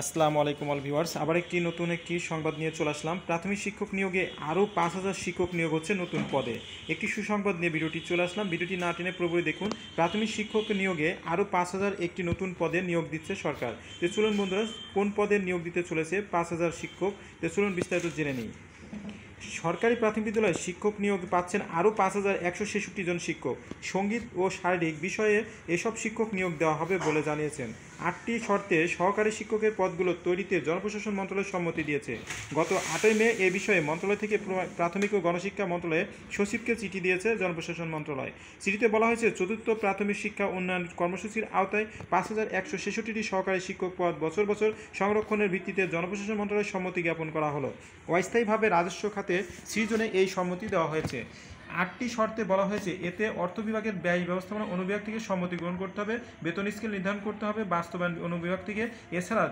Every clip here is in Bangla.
আসসালামু আলাইকুম অল ভিউয়ার্স। আবার একটি নতুন একটি সংবাদ নিয়ে চলে আসলাম। প্রাথমিক শিক্ষক নিয়োগে আরও পাঁচ হাজার শিক্ষক নিয়োগ হচ্ছে নতুন পদে। একটি সুসংবাদ নিয়ে ভিডিওটি চলে আসলাম। ভিডিওটি না টেনে পুরোপুরি দেখুন। প্রাথমিক শিক্ষক নিয়োগে আরও পাঁচ হাজার একটি নতুন পদে নিয়োগ দিচ্ছে সরকার। তো চলুন বন্ধুরা, কোন পদে নিয়োগ দিতে চলেছে পাঁচ হাজার শিক্ষক? তো চলুন বিস্তারিত জেনে নিই। সরকারি প্রাথমিক বিদ্যালয়ে শিক্ষক নিয়োগ পাচ্ছেন আরও পাঁচ হাজার একশো ছেষট্টি জন শিক্ষক। সংগীত ও শারীরিক বিষয়ে এসব শিক্ষক নিয়োগ দেওয়া হবে বলে জানিয়েছেন। আটটি শর্তে সহকারী শিক্ষকের পদগুলো তৈরিতে জনপ্রশাসন মন্ত্রণালয় সম্মতি দিয়েছে। গত আটই মে এ বিষয়ে মন্ত্রণালয় থেকে প্রাথমিক ও গণশিক্ষা মন্ত্রণালয়ে সচিবকে চিঠি দিয়েছে জনপ্রশাসন মন্ত্রণালয়। চিঠিতে বলা হয়েছে, চতুর্থ প্রাথমিক শিক্ষা উন্নয়ন কর্মসূচির আওতায় পাঁচ হাজার একশো ছেষট্টিটি সহকারী শিক্ষক পদ বছর বছর সংরক্ষণের ভিত্তিতে জনপ্রশাসন মন্ত্রণালয়ের সম্মতি জ্ঞাপন করা হলো। অস্থায়ীভাবে রাজস্ব খাতে সৃজনে এই সম্মতি দেওয়া হয়েছে। আটটি শর্তে বলা হয়েছে, এতে অর্থ বিভাগের ব্যয় ব্যবস্থাপনা অনুবিভাগ থেকে সম্মতি গ্রহণ করতে হবে, বেতন স্কেল নির্ধারণ করতে হবে, বাস্তবায়ন অনুবিভাগ থেকে। এছাড়া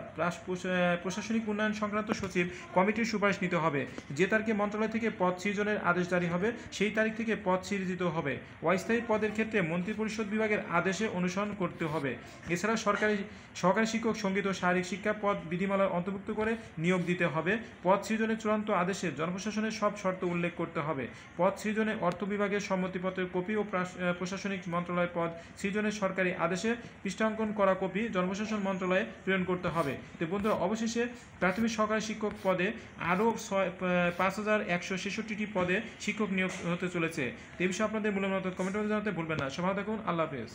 প্রশাসনিক উন্নয়ন সংক্রান্ত সচিব কমিটির সুপারিশ নিতে হবে, যে তারিখে মন্ত্রণালয় থেকে পদ সৃজনের আদেশ জারি হবে, সেই তারিখ থেকে পদ সৃজিত হবে। অস্থায়ী পদের ক্ষেত্রে মন্ত্রিপরিষদ বিভাগের আদেশে অনুসরণ করতে হবে। এছাড়া সরকারি, সহকারী শিক্ষক, সংগীত ও শারীরিক শিক্ষা পদ বিধিমালার অন্তর্ভুক্ত করে নিয়োগ দিতে হবে। পদ সৃজনের চূড়ান্ত আদেশে জনপ্রশাসনের সব শর্ত উল্লেখ করতে হবে। পদ সৃজনে অর্থ বিভাগের সম্মতিপত্রের কপি ও প্রশাসনিক মন্ত্রণালয় পদ সৃজনের সরকারি আদেশে পৃষ্ঠাঙ্কন করা কপি জনপ্রশাসন মন্ত্রণালয়ে প্রেরণ করতে হবে। তো বন্ধুরা, অবশেষে প্রাথমিক সহকারী শিক্ষক পদে আরও ছয় পাঁচ হাজার একশো পদে শিক্ষক নিয়োগ হতে চলেছে। এ বিষয়ে আপনাদের মূল্যমত কমেন্ট জানাতে ভুলবেন না। সবাই দেখুন আল্লাহ হাফেজ।